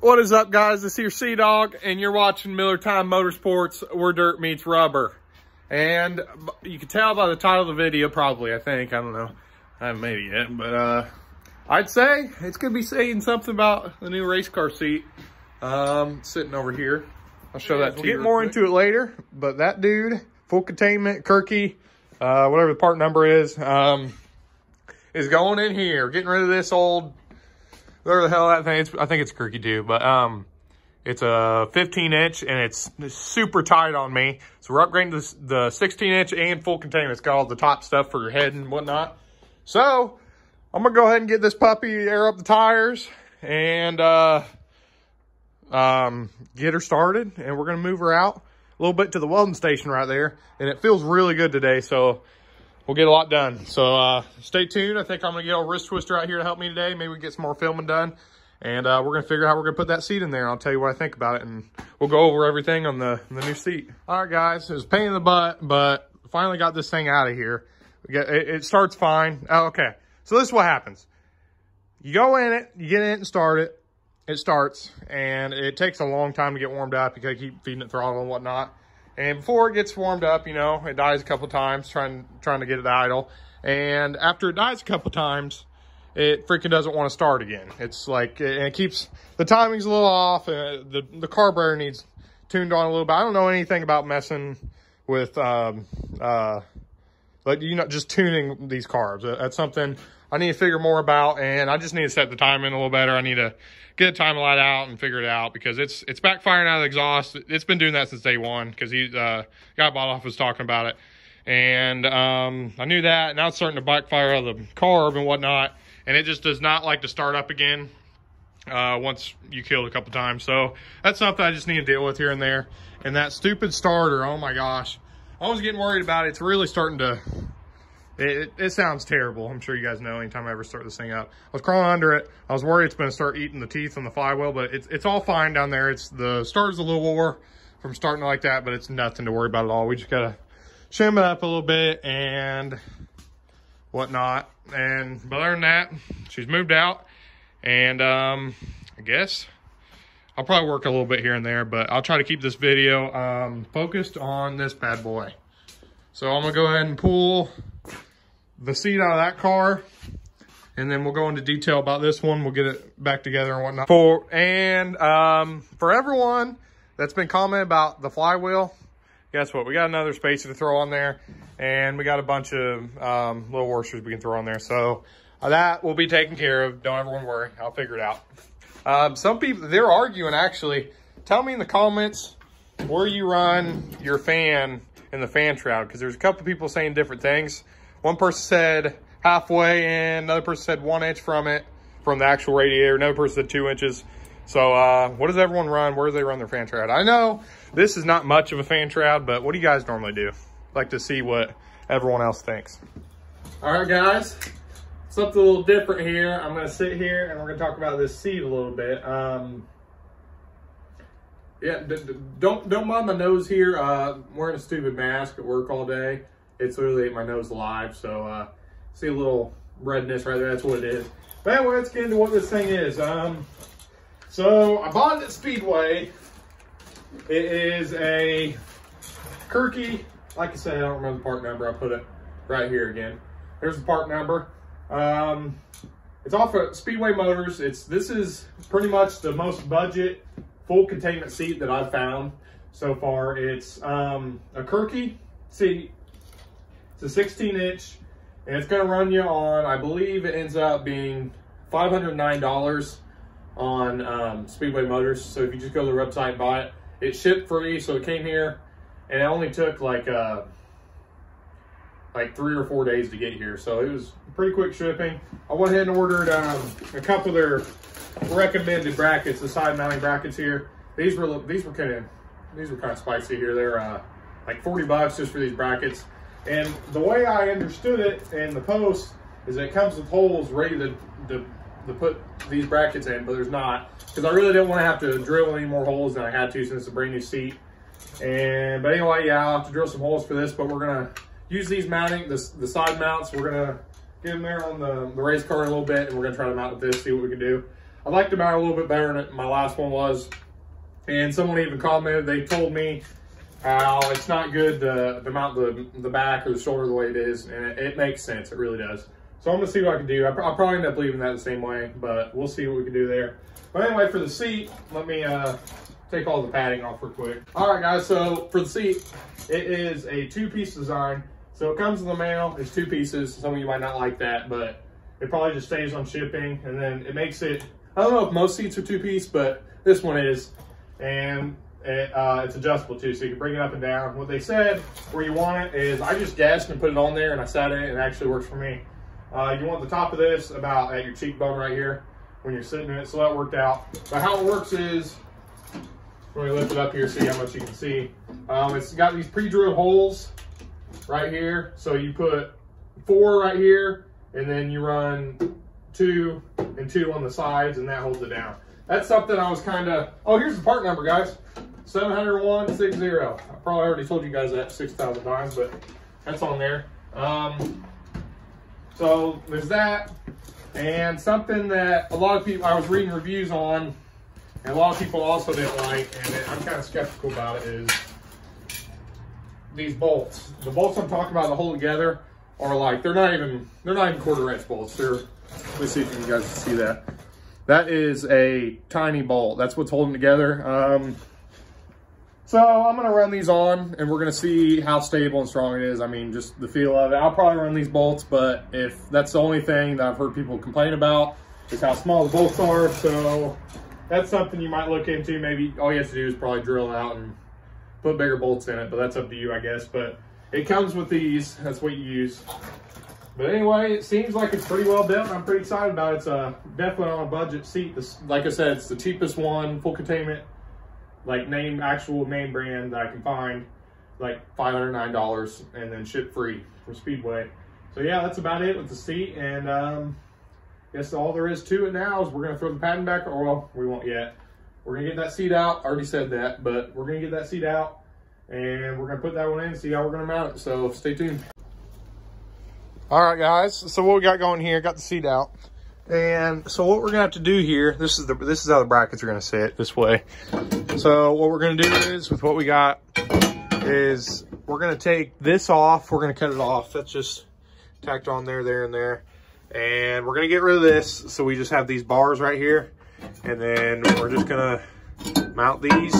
What is up, guys? This here Sea Dog, and you're watching Miller Time Motorsports, where dirt meets rubber. And you can tell by the title of the video, probably, I think. I don't know. I haven't made it yet, but uh, I'd say it's going to be saying something about the new race car seat um, sitting over here. I'll show that to we'll you. get more quick. into it later, but that dude, full containment, Kirkey, uh, whatever the part number is, um, is going in here, getting rid of this old, whatever the hell that thing is. I think it's Kirkey dude, but um, it's a 15 inch and it's super tight on me. So we're upgrading to the 16 inch and full containment. It's got all the top stuff for your head and whatnot. So I'm gonna go ahead and get this puppy, air up the tires, and uh, um, get her started and we're to move her out a little bit to the welding station right there. And it feels really good today. So we'll get a lot done. So uh, stay tuned. I think I'm going to get a wrist twister out here to help me today. Maybe we get some more filming done. And uh, we're going to figure out how we're going to put that seat in there. I'll tell you what I think about it. And we'll go over everything on the, the new seat. All right, guys. It was pain in the butt, but finally got this thing out of here. We get, it, it starts fine. Oh, okay. So this is what happens. You go in it, you get in it and start it it starts and it takes a long time to get warmed up. You gotta keep feeding it throttle and whatnot. And before it gets warmed up, you know, it dies a couple times trying trying to get it idle. And after it dies a couple times, it freaking doesn't want to start again. It's like, and it keeps, the timing's a little off. And the, the carburetor needs tuned on a little bit. I don't know anything about messing with, um, uh, like, you know, just tuning these carbs. That's something I need to figure more about. And I just need to set the timing a little better. I need to get a time light out and figure it out because it's it's backfiring out of the exhaust. It's been doing that since day one because he uh, guy bought off was talking about it, and um, I knew that. Now it's starting to backfire out of the carb and whatnot, and it just does not like to start up again uh, once you kill it a couple times. So that's something I just need to deal with here and there. And that stupid starter, oh my gosh, I was getting worried about it. It's really starting to it, it, sounds terrible. I'm sure you guys know anytime I ever start this thing up. I was crawling under it. I was worried it's going to start eating the teeth on the flywheel, but it's, it's all fine down there. It's the starter's a little war from starting like that, but it's nothing to worry about at all. We just got to shim it up a little bit and whatnot. And but other than that, she's moved out. And um, I guess I'll probably work a little bit here and there, but I'll try to keep this video um, focused on this bad boy. So I'm going to go ahead and pull the seat out of that car. And then we'll go into detail about this one. We'll get it back together and whatnot. For And um, for everyone that's been commenting about the flywheel, guess what? We got another spacer to throw on there. And we got a bunch of um, little washers we can throw on there. So uh, that will be taken care of. Don't everyone worry. I'll figure it out. Um, some people, they're arguing actually. Tell me in the comments where you run your fan in the fan shroud. Because there's a couple people saying different things. One person said halfway in, another person said one inch from it, from the actual radiator. Another person said two inches. So uh, what does everyone run? Where do they run their fan shroud? I know this is not much of a fan shroud, but what do you guys normally do? like to see what everyone else thinks. All right, guys. Something a little different here. I'm to sit here and we're to talk about this seat a little bit. Um, yeah, don't don't mind my nose here. Uh, wearing a stupid mask at work all day it's literally my nose live. So uh, see a little redness right there. That's what it is. But anyway, let's get into what this thing is. Um, so I bought it at Speedway. It is a Kirkey. Like I said, I don't remember the part number. I put it right here again. Here's the part number. Um, it's off of Speedway Motors. It's This is pretty much the most budget full containment seat that I've found so far. It's um, a Kirkey seat it's a 16 inch and it's to run you on, I believe it ends up being $509 on um, Speedway Motors. So if you just go to the website and buy it, it shipped free. So it came here and it only took like uh, like three or four days to get here. So it was pretty quick shipping. I went ahead and ordered um, a couple of their recommended brackets, the side mounting brackets here. These were these were kind of these were kind of spicy here. They're uh, like 40 bucks just for these brackets. And the way I understood it in the post is that it comes with holes ready to, to, to put these brackets in, but there's not. Because I really didn't want to have to drill any more holes than I had to since it's a brand new seat. And But anyway, yeah, I'll have to drill some holes for this, but we're going to use these mounting, the, the side mounts. We're going to get them there on the, the race car a little bit, and we're going to try to mount with this, see what we can do. I liked them out a little bit better than my last one was. And someone even commented, they told me how it's not good to, to mount the, the back or the shoulder the way it is. And it, it makes sense, it really does. So I'm gonna see what I can do. I'll probably end up leaving that the same way, but we'll see what we can do there. But anyway, for the seat, let me uh, take all the padding off real quick. All right, guys, so for the seat, it is a two-piece design. So it comes in the mail, it's two pieces. Some of you might not like that, but it probably just stays on shipping. And then it makes it, I don't know if most seats are two-piece, but this one is. And it, uh, it's adjustable too, so you can bring it up and down. What they said, where you want it, is I just guessed and put it on there and I in it and it actually works for me. Uh, you want the top of this about at your cheekbone right here when you're sitting in it, so that worked out. But how it works is, let me lift it up here, see how much you can see. Um, it's got these pre-drilled holes right here. So you put four right here, and then you run two and two on the sides, and that holds it down. That's something I was kind of, oh, here's the part number, guys. 70160. I probably already told you guys that 6,000 times, but that's on there. Um, so there's that. And something that a lot of people, I was reading reviews on, and a lot of people also didn't like, and I'm kind of skeptical about it, is these bolts. The bolts I'm talking about to hold together are like, they're not even, they're not even quarter inch bolts. They're, let me see if you guys can see that. That is a tiny bolt. That's what's holding together. Um, so I'm gonna run these on and we're gonna see how stable and strong it is. I mean, just the feel of it. I'll probably run these bolts, but if that's the only thing that I've heard people complain about is how small the bolts are. So that's something you might look into. Maybe all you have to do is probably drill out and put bigger bolts in it, but that's up to you, I guess. But it comes with these, that's what you use. But anyway, it seems like it's pretty well built. I'm pretty excited about it. It's uh, definitely on a budget seat. This, like I said, it's the cheapest one, full containment like name actual name brand that I can find, like $509 and then ship free from Speedway. So yeah, that's about it with the seat. And um, I guess all there is to it now is we're gonna throw the padding back, or well, we won't yet. We're gonna get that seat out. I already said that, but we're gonna get that seat out and we're gonna put that one in and see how we're gonna mount it. So stay tuned. All right, guys. So what we got going here, got the seat out. And so what we're gonna have to do here, this is the this is how the brackets are gonna sit this way. So what we're gonna do is with what we got is we're gonna take this off, we're gonna cut it off. That's just tacked on there, there, and there. And we're gonna get rid of this. So we just have these bars right here. And then we're just gonna mount these,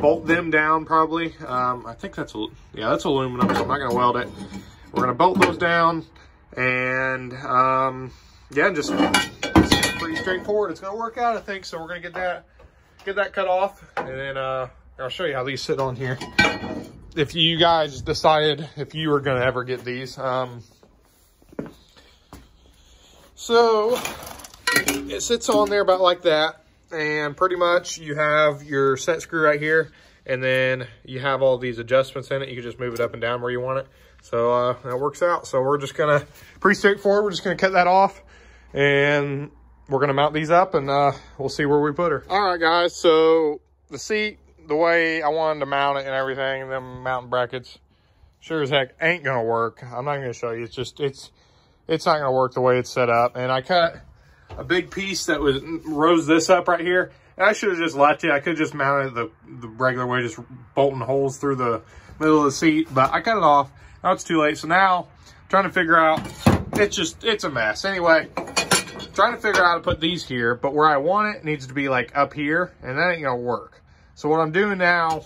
bolt them down probably. Um, I think that's, yeah, that's aluminum, so I'm not gonna weld it. We're gonna bolt those down and um, yeah, just pretty straightforward. It's gonna work out, I think. So we're gonna get that get that cut off, and then uh, I'll show you how these sit on here. If you guys decided if you were gonna ever get these, um, so it sits on there about like that, and pretty much you have your set screw right here, and then you have all these adjustments in it. You can just move it up and down where you want it. So uh, that works out. So we're just gonna, pretty straightforward, we're just gonna cut that off and we're gonna mount these up and uh, we'll see where we put her. All right, guys, so the seat, the way I wanted to mount it and everything, them mounting brackets, sure as heck ain't gonna work. I'm not gonna show you, it's just, it's, it's not gonna work the way it's set up. And I cut a big piece that was, rose this up right here. And I should have just left it. I could have just mounted the, the regular way, just bolting holes through the middle of the seat, but I cut it off. Now it's too late. So now I'm trying to figure out, it's just, it's a mess. Anyway, trying to figure out how to put these here, but where I want it needs to be like up here and that ain't gonna work. So what I'm doing now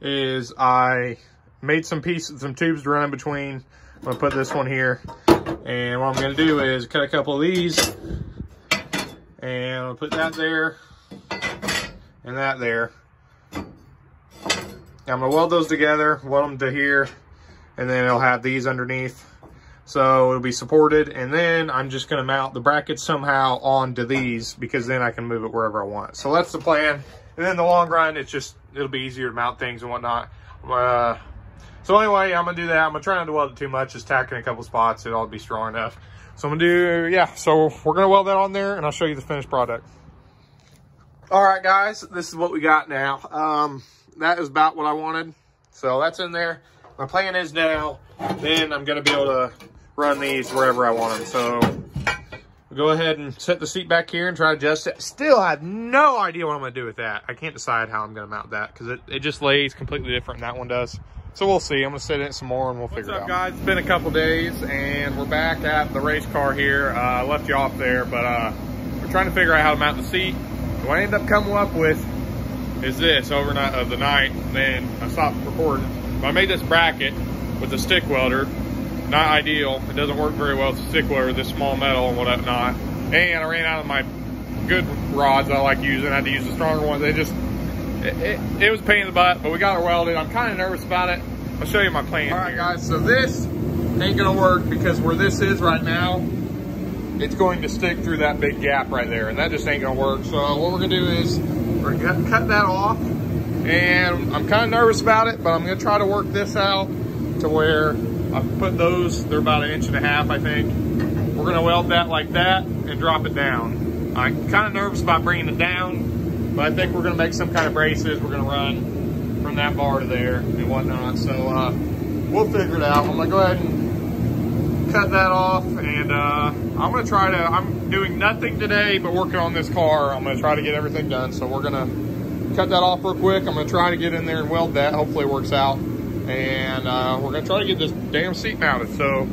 is I made some pieces, some tubes to run in between. I'm gonna put this one here. And what I'm gonna do is cut a couple of these and I'll put that there and that there. I'm gonna weld those together, weld them to here, and then it'll have these underneath so it'll be supported. And then I'm just going to mount the brackets somehow onto these because then I can move it wherever I want. So that's the plan. And then the long run, it's just, it'll be easier to mount things and whatnot. Uh, so anyway, I'm to do that. I'm to try not to weld it too much, just tack in a couple spots. It'll be strong enough. So I'm to do, yeah, so we're to weld that on there and I'll show you the finished product. All right, guys, this is what we got now. Um, that is about what I wanted. So that's in there. My plan is now, then I'm going to be able to run these wherever I want them. So We'll go ahead and set the seat back here and try to adjust it. Still have no idea what I'm going to do with that. I can't decide how I'm going to mount that because it, it just lays completely different than that one does. So we'll see. I'm going to sit in it some more and we'll What's figure up, it out. guys? It's been a couple days and we're back at the race car here. Uh, I left you off there, but uh, we're trying to figure out how to mount the seat. What I end up coming up with is this overnight of the night. Then I stopped recording. But I made this bracket with a stick welder. Not ideal. It doesn't work very well with a stick welder, this small metal and whatnot. And I ran out of my good rods I like using. I had to use the stronger ones. They just, it, it, it was pain in the butt, but we got it welded. I'm kind of nervous about it. I'll show you my plan. All right, here. guys, so this ain't gonna work because where this is right now, it's going to stick through that big gap right there, and that just ain't gonna work. So what we're gonna do is we're gonna cut that off, and I'm kind of nervous about it, but I'm gonna try to work this out to where I put those, they're about an inch and a half, I think. We're gonna weld that like that and drop it down. I'm kind of nervous about bringing it down, but I think we're gonna make some kind of braces. We're gonna run from that bar to there and whatnot. So uh, we'll figure it out. I'm gonna go ahead and cut that off and uh, I'm gonna try to, I'm doing nothing today but working on this car. I'm gonna try to get everything done. So we're gonna cut that off real quick. I'm gonna try to get in there and weld that. Hopefully it works out. And uh, we're gonna try to get this damn seat mounted. So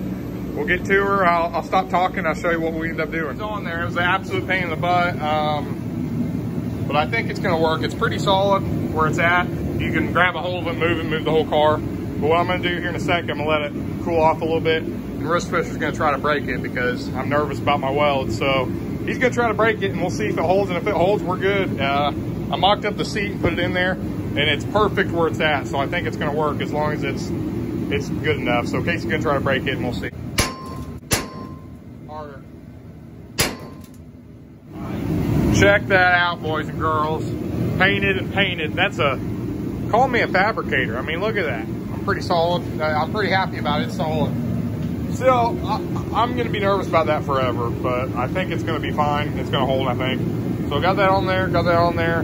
we'll get to her. I'll, I'll, stop talking. I'll show you what we end up doing. It's on there. It was an absolute pain in the butt. Um, but I think it's going to work. It's pretty solid where it's at. You can grab a hold of it, move it, move the whole car. But what I'm going to do here in a second, I'm going to let it cool off a little bit. And Wrist Fisher's going to try to break it because I'm nervous about my weld. So he's going to try to break it and we'll see if it holds. And if it holds, we're good. Uh, I mocked up the seat and put it in there and it's perfect where it's at. So I think it's going to work as long as it's it's good enough. So Casey's going to try to break it and we'll see. Harder. Check that out, boys and girls. Painted and painted. That's a, call me a fabricator. I mean, look at that. I'm pretty solid. I'm pretty happy about it. solid. Still, I, am going to be nervous about that forever, but I think it's going to be fine. It's going to hold, I think. So got that on there, got that on there.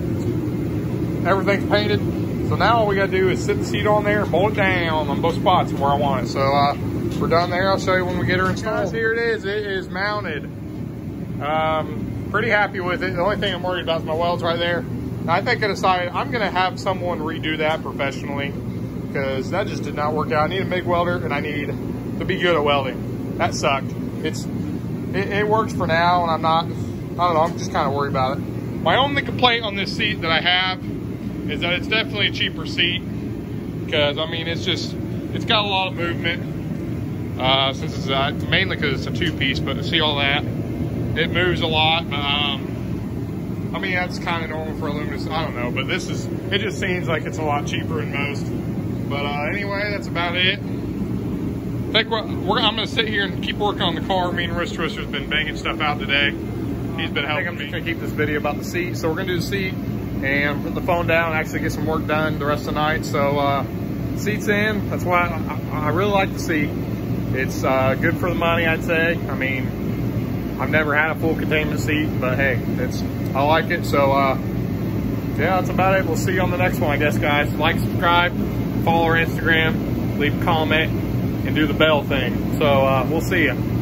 Everything's painted. So now all we got to do is sit the seat on there and bolt it down on both spots where I want it. So uh, we're done there. I'll show you when we get her installed. Guys, here it is. It is mounted. Um, pretty happy with it. The only thing I'm worried about is my welds right there. I think I decided I'm going to have someone redo that professionally because that just did not work out. I need a MIG welder and I need to be good at welding. That sucked. It's it, it works for now and I'm not, I don't know, I'm just kind of worried about it. My only complaint on this seat that I have is that it's definitely a cheaper seat because, I mean, it's just, it's got a lot of movement uh, since it's uh, mainly because it's a two-piece, but to see all that, it moves a lot. Um, I mean, that's kind of normal for aluminum. I don't know, but this is, it just seems like it's a lot cheaper than most. But uh, anyway, that's about it. I think we're, we're, I'm going to sit here and keep working on the car. Me and Wrist Twister's been banging stuff out today. He's been helping I think I'm just going to keep this video about the seat. So we're going to do the seat and put the phone down and actually get some work done the rest of the night. So uh, seat's in. That's why I, I really like the seat. It's uh, good for the money, I'd say. I mean, I've never had a full containment seat, but hey, it's I like it. So uh, yeah, that's about it. We'll see you on the next one, I guess, guys. Like, subscribe, follow our Instagram, leave a comment, and do the bell thing. So uh, we'll see you.